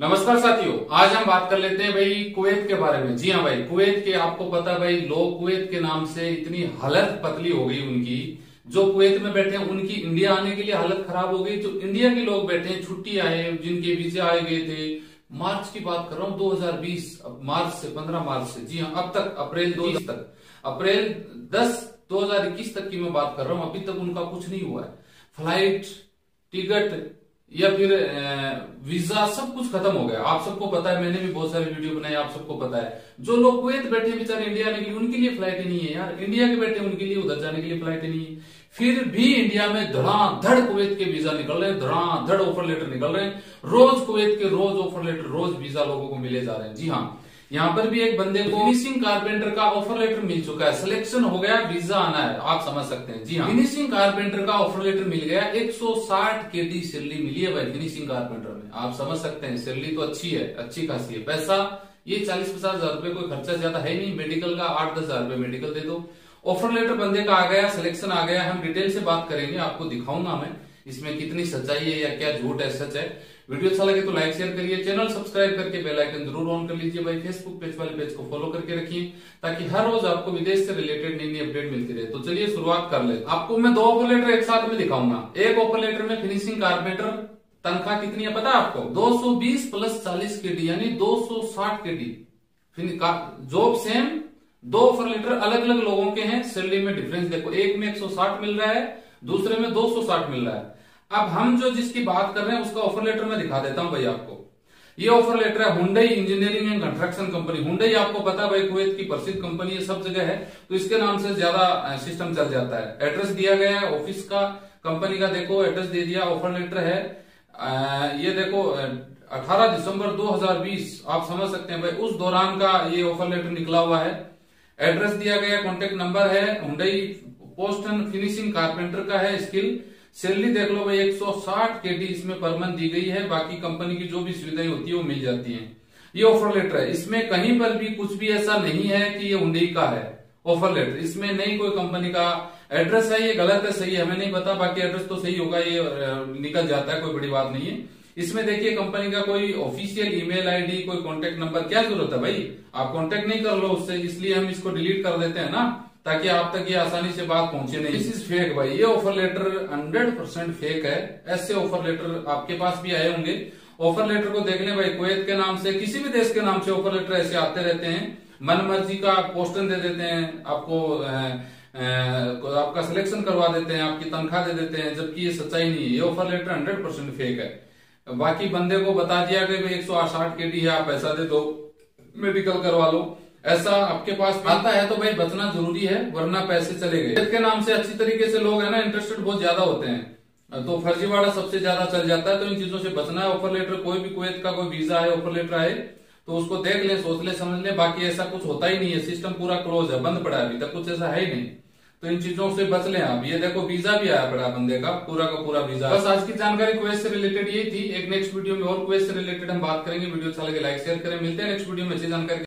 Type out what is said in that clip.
नमस्कार साथियों, आज हम बात कर लेते हैं भाई कुवैत के बारे में। जी हाँ भाई, कुवैत के आपको पता भाई, लोग कुवैत के नाम से इतनी हालत पतली हो गई उनकी। जो कुवैत में बैठे हैं, उनकी इंडिया आने के लिए हालत खराब हो गई। जो इंडिया के लोग बैठे हैं, छुट्टी आए, जिनके वीजे आए गए थे। मार्च की बात कर रहा हूँ 2020 अब मार्च से 15 मार्च से। जी हाँ अब तक, अप्रैल दो तक। अप्रैल 10 2021 तक की मैं बात कर रहा हूँ, अभी तक उनका कुछ नहीं हुआ है। फ़्लाइट, टिकट या फिर वीज़ा सब कुछ खत्म हो गया। आप सबको पता है, मैंने भी बहुत सारे वीडियो बनाए, आप सबको पता है। जो लोग कुवैत बैठे बेचारे, इंडिया आने के लिए उनके लिए फ़्लाइट नहीं है यार। इंडिया के बैठे उनके लिए, उधर जाने के लिए फ़्लाइट नहीं है। फिर भी इंडिया में धड़ाधड़ कुवैत के वीज़ा निकल रहे हैं, धड़ाधड़ ऑफ़र लेटर निकल रहे हैं। रोज कुवैत के रोज ऑफ़र लेटर रोज वीज़ा लोगों को मिले जा रहे हैं। जी हाँ यहाँ पर भी एक बंदे को फिनिशिंग कारपेंटर का ऑफ़र लेटर मिल चुका है। सिलेक्शन हो गया वीज़ा आना है। आप समझ सकते हैं। जी हाँ। फिनिशिंग कारपेंटर का ऑफ़र लेटर मिल गया। 160 केडी सैलरी मिली है भाई फिनिशिंग कारपेंटर में। आप समझ सकते हैं सैलरी तो अच्छी है अच्छी खासी है। पैसा ये चालीस पचास हज़ार रुपए कोई खर्चा ज़्यादा है नहीं। मेडिकल का आठ दस हज़ार रुपए मेडिकल दे दो। ऑफ़र लेटर बंदे का आ गया सिलेक्शन आ गया हम डिटेल से बात करेंगे आपको दिखाऊँगा मैं। इसमें कितनी सच्चाई है या क्या झूठ है, सच है? वीडियो अच्छा लगे तो लाइक शेयर करिए चैनल सब्सक्राइब करके बेल आइकन ज़रूर ऑन कर लीजिए भाई। फेसबुक पेज वाले पेज को फॉलो करके रखिए, ताकि हर रोज आपको विदेश से रिलेटेड नई नई अपडेट मिलती रहे। तो चलिए शुरुआत कर ले। आपको मैं दो ऑफ़र लेटर एक साथ में दिखाऊँगा। एक ऑफ़र लेटर में फिनिशिंग कारपेंटर तनख्वाह कितनी है पता है आपको? 220 प्लस 40 के डी यानी 260 के डी जॉब सेम दो ऑफ़र लेटर अलग अलग लोगों के हैं सैलरी में डिफरेंस देखो। एक में 160 मिल रहा है दूसरे में 260 मिल रहा है। अब हम जो जिसकी बात कर रहे हैं, उसका ऑफ़र लेटर मैं दिखा देता हूँ भाई आपको। ये ऑफ़र लेटर है Hyundai engineering and construction company Hyundai आपको पता है भाई कुवैत की प्रसिद्ध कंपनी है सब जगह है तो इसके नाम से ज़्यादा सिस्टम चल जाता है। एड्रेस दिया गया है ऑफ़िस का कंपनी का, देखो एड्रेस दे दिया ऑफ़र लेटर है। ये देखो 18 दिसंबर 2020 आप समझ सकते हैं भाई, उस दौरान का ये ऑफ़र लेटर निकला हुआ है। एड्रेस दिया गया कॉन्टेक्ट नंबर है Hyundai post and finishing carpenter का है स्किल सैलरी देख लो भाई 160 केडी इसमें पर मंथ दी गई है। बाकी कंपनी की जो भी सुविधाएँ होती है, वो मिल जाती हैं। ये ऑफ़र लेटर है। इसमें कहीं पर भी कुछ भी ऐसा नहीं है कि ये हुंडई का है। ऑफ़र लेटर इसमें नहीं कोई कंपनी का एड्रेस है, ये गलत है, सही है, हमें नहीं पता। बाकी एड्रेस तो सही होगा, ये निकल जाता है, कोई बड़ी बात नहीं है। इसमें देखिए कंपनी का कोई ऑफिशियल ईमेल आईडी कोई कांटेक्ट नंबर क्या ज़रूरत है भाई? आप कांटेक्ट नहीं कर लो उससे, इसलिए हम इसको डिलीट कर देते हैं ना। ताकि आप तक ये आसानी से बात पहुँचे नहीं। दिस इज़ फेक भाई। ये offer letter hundred percent fake है। ऐसे ऑफ़र लेटर आपके पास भी आए होंगे। ऑफ़र लेटर को देख लें भाई कुवैत के नाम से किसी भी देश के नाम से ऑफ़र लेटर ऐसे आते रहते हैं। मन मर्ज़ी का पोस्टन दे देते हैं आपको आ, आ, आपका सिलेक्शन करवा देते हैं आपकी तनख्वाह दे देते हैं जबकि ये सच्चाई नहीं है। ये offer letter hundred percent fake है। बाकी बंदे को बता दिया कि भाई एक सौ है आप पैसा दे दो मेडिकल करवा लो। ऐसा आपके पास आता है तो भाई बचना ज़रूरी है, वरना पैसे चले गए। के नाम से अच्छी तरीके से लोग है ना इंटरेस्टेड बहुत ज़्यादा होते हैं। तो फर्जीवाड़ा सबसे ज़्यादा चल जाता है तो इन चीज़ों से बचना है। ऑफ़र लेटर कोई भी कुवैत का कोई वीज़ा है ऑफ़र लेटर आए तो उसको देख ले, सोच ले, समझ ले। बाकी ऐसा कुछ होता ही नहीं है। सिस्टम पूरा क्लोज है, बंद पड़ा है अभी तक, कुछ ऐसा है ही नहीं। तो इन चीज़ों से बच ले आप। ये देखो वीज़ा भी आया पड़ा बंदे का, पूरा का पूरा वीज़ा बस आज की जानकारी कुवैत से रिलेटेड यही थी। एक नेक्स्ट वीडियो में और क्वेश्चन से रिलेटेड हम बात करेंगे। वीडियो अच्छा लगे लाइक शेयर करें। मिलते हैं नेक्स्ट वीडियो में। अच्छी जानकारी